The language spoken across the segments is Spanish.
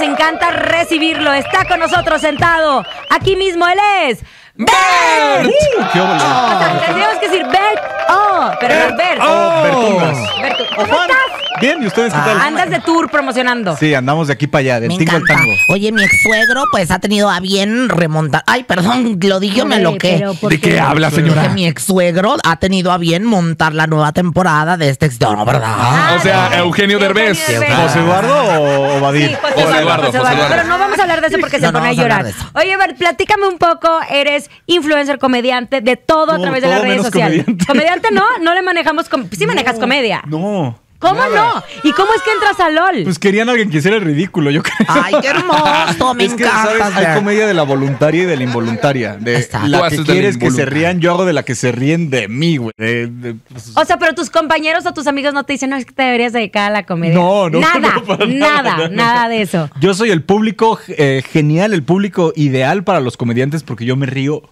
nos encanta recibirlo. Está con nosotros sentado. Aquí mismo él es. ¡Bert! ¡Bert! ¡Qué! O sea, tendríamos que decir Bert. Oh, pero no es Bert. Oh, Bertungas. Bertu- O ¿Cómo Juan. estás? Bien, ¿y ustedes qué tal? Andas de tour promocionando. Sí, andamos de aquí para allá, del Me tingo al encanta. tango. Oye, mi ex suegro, pues ha tenido a bien remontar. Ay, perdón, lo dije me lo que. pero ¿por ¿De qué habla, Que señora? mi ex suegro ha tenido a bien montar la nueva temporada de este éxito, ¿no, verdad? Ah, o sea, Eugenio Derbez. Eugenio Derbez. ¿José Eduardo o, o Badir? Sí, José, José Eduardo, Eduardo, José José Eduardo. Pero no vamos a hablar de eso porque se No, pone a vamos a llorar. hablar de eso. Oye, Bert, platícame un poco. Eres influencer, comediante, de todo a través de las todo redes menos sociales. comediante. Comediante no, no le manejamos. com- sí manejas comedia. No. ¿Cómo nada. no? ¿Y cómo es que entras a LOL? Pues querían a alguien que hiciera el ridículo, yo creo. Ay, qué hermoso, me es que, encanta. ¿sabes? Hay comedia de la voluntaria y de la involuntaria. De Exacto. la que quieres que se rían, yo hago de la que se ríen de mí, güey. De- de- pues, o sea, pero tus compañeros o tus amigos no te dicen, no, es que te deberías dedicar a la comedia. No, no, Nada, no, para nada, nada, de eso. Yo soy el público eh, genial, el público ideal para los comediantes porque yo me río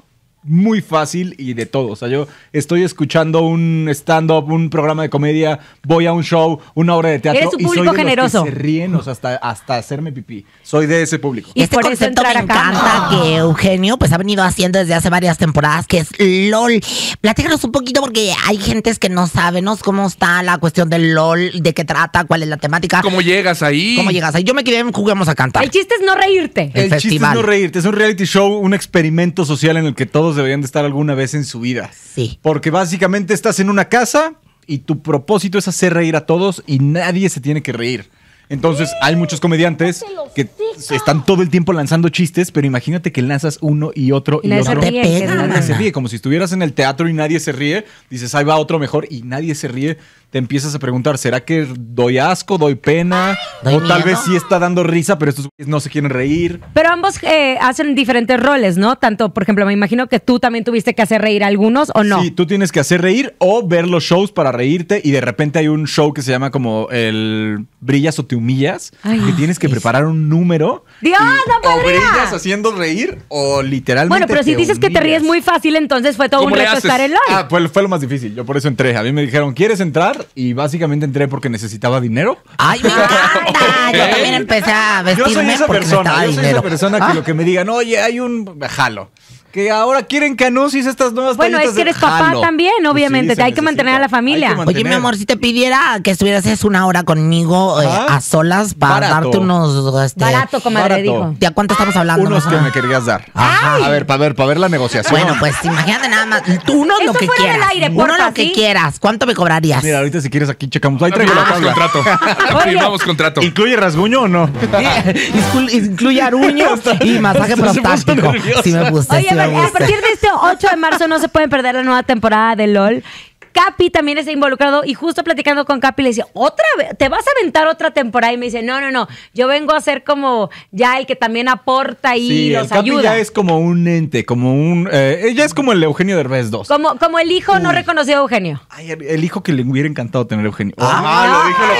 muy fácil y de todo. O sea, yo estoy escuchando un stand-up, un programa de comedia, voy a un show, una obra de teatro Eres un y soy público de los generoso. que se ríen, o sea, hasta, hasta hacerme pipí. Soy de ese público. Y este por concepto me acá. encanta que Eugenio pues ha venido haciendo desde hace varias temporadas, que es LOL. Platícanos un poquito porque hay gentes que no saben ¿no? cómo está la cuestión del LOL, de qué trata, cuál es la temática, ¿Cómo llegas ahí? cómo llegas ahí. Yo me quedé en juguemos a cantar. El chiste es no reírte. El El, chiste es no reírte, es un reality show, un experimento social en el que todos deberían de estar alguna vez en su vida. Sí. Porque básicamente estás en una casa y tu propósito es hacer reír a todos y nadie se tiene que reír. Entonces hay muchos comediantes que se están todo el tiempo lanzando chistes, pero imagínate que lanzas uno y otro y Nadie se otro. ríe, Te la Nadie se ríe, como si estuvieras en el teatro y nadie se ríe, dices, ahí va otro mejor y nadie se ríe, te empiezas a preguntar, ¿será que doy asco, doy pena? ¿Doy o tal miedo? vez sí está dando risa, pero estos güeyes no se quieren reír. Pero ambos eh, hacen diferentes roles, ¿no? Tanto, por ejemplo, me imagino que tú también tuviste que hacer reír a algunos o no. Sí, tú tienes que hacer reír o ver los shows para reírte y de repente hay un show que se llama como el Brillas o te humillas, Ay. que tienes que preparar un número. ¡Dios, y no O podría! brillas haciendo reír o literalmente Bueno, pero si dices que te ríes muy fácil, entonces fue todo un ¿Cómo le reto haces? estar en LOL. Ah, pues fue lo más difícil. Yo por eso entré. A mí me dijeron, ¿quieres entrar? Y básicamente entré porque necesitaba dinero. Ay, me encanta. Yo también empecé a Yo soy esa porque persona. Yo soy dinero. esa persona Ah. que lo que me digan, oye, hay un jalo. Que ahora quieren que anuncies estas nuevas Bueno, es que de eres papá también, Pues obviamente, hay que mantener a la familia. Oye, mi amor, si te pidiera que estuvieras una hora conmigo eh, a solas para Barato. darte unos... Este, Barato, comadre, barato. dijo. ¿De a cuánto estamos hablando? Unos que me querías dar. Ajá. A ver, para ver, para ver la negociación. Bueno, pues imagínate nada más. Tú uno Esto lo que fuera del quieras. aire, uno porfa, lo que ¿sí? quieras. ¿Cuánto me cobrarías? Mira, ahorita si quieres aquí checamos. Ahí traigo la Firmamos tabla. contrato. Firmamos contrato. ¿Incluye rasguño o no? Inclu- Incluye aruños y masaje prostático. Sí me gusta, a, a partir de este 8 de marzo no se pueden perder la nueva temporada de LOL. Capi también está involucrado y justo platicando con Capi le decía, ¿otra vez? ¿Te vas a aventar otra temporada? Y me dice, no, no, no, yo vengo a ser como ya el que también aporta y Sí, los el Capi ayuda. ya es como un ente, como un... Eh, ella es como el Eugenio Derbez 2. Como, como el hijo no reconocido a Eugenio. Ay, el, el hijo que le hubiera encantado tener Eugenio. Ah, lo dije lo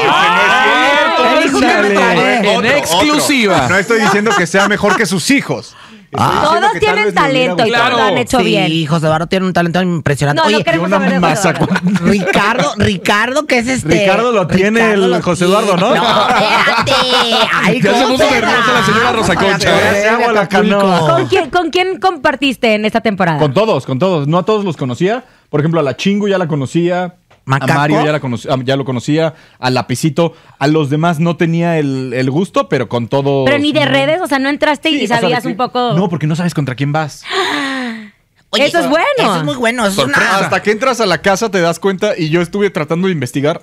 que El hijo que me. En exclusiva. No estoy diciendo que sea mejor que sus hijos. Ah. Todos que tienen talento y gustado. todos lo han hecho sí, bien. José Eduardo tiene un talento impresionante. No, Oye, una masa con- Ricardo, Ricardo, que es este. Ricardo lo tiene el lo José tiene. Eduardo, ¿no? No, espérate. Ay, Ya se ¿cómo puso nerviosa la señora Rosa Concha, ¿eh? ¿Con quién, ¿Con quién compartiste en esta temporada? Con todos, con todos. No a todos los conocía. Por ejemplo, a la Chingu ya la conocía. ¿Macaco? A Mario ya, la conocí- ah, ya lo conocía. A Lapicito. A los demás no tenía el, el gusto, pero con todo. Pero ni de redes, o sea, no entraste y Sí, o sea, sabías un poco. No, porque no sabes contra quién vas. Oye, Eso es bueno. Eso es muy bueno. Eso es una- Hasta que entras a la casa te das cuenta y yo estuve tratando de investigar.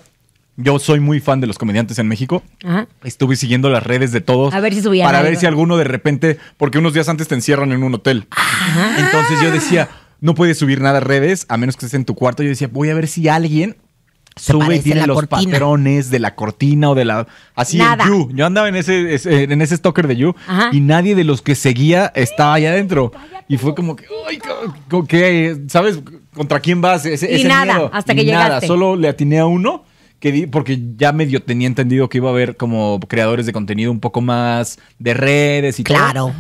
Yo soy muy fan de los comediantes en México. Ajá. Estuve siguiendo las redes de todos. A ver si subían Para algo. ver si alguno de repente, porque unos días antes te encierran en un hotel. Entonces yo decía, no puedes subir nada a redes a menos que estés en tu cuarto. Yo decía, voy a ver si alguien Se sube y tiene los cortina. patrones de la cortina o de la. Así Nada. en You. Yo andaba en ese, en ese stalker de You Ajá. y nadie de los que seguía estaba allá adentro. Y fue como que, ay, ¿sabes? ¿Contra quién vas? Ese, Y ese nada, miedo. hasta Y que nada, llegaste. solo le atiné a uno. Que di- porque ya medio tenía entendido que iba a haber como creadores de contenido un poco más de redes y todo. Claro.